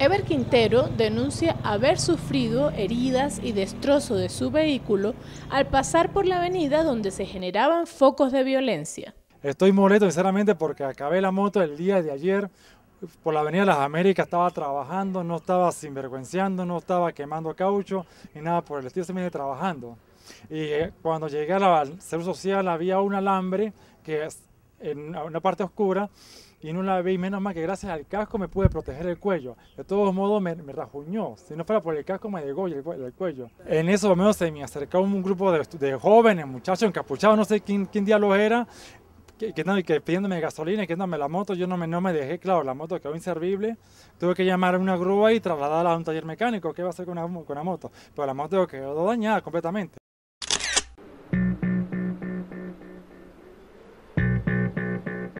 Ever Quintero denuncia haber sufrido heridas y destrozo de su vehículo al pasar por la avenida donde se generaban focos de violencia. Estoy molesto sinceramente porque acabé la moto el día de ayer por la Avenida Las Américas, estaba trabajando, no estaba sinvergüenciando, no estaba quemando caucho ni nada por el estilo, se viene trabajando. Y eh, cuando llegué al Seguro Social había un alambre que en una parte oscura y no la vi, menos mal que gracias al casco me pude proteger el cuello. De todos modos me, me rajuñó, si no fuera por el casco me llegó el, el cuello. En eso menos se me acercó un grupo de, de jóvenes, muchachos encapuchados, no sé quién, quién diablos era, que, que, que pidiéndome gasolina y quedándome la moto, yo no me, no me dejé, claro, la moto quedó inservible, tuve que llamar a una grúa y trasladarla a un taller mecánico, ¿qué va a hacer con una, con una moto? Pero la moto quedó dañada completamente.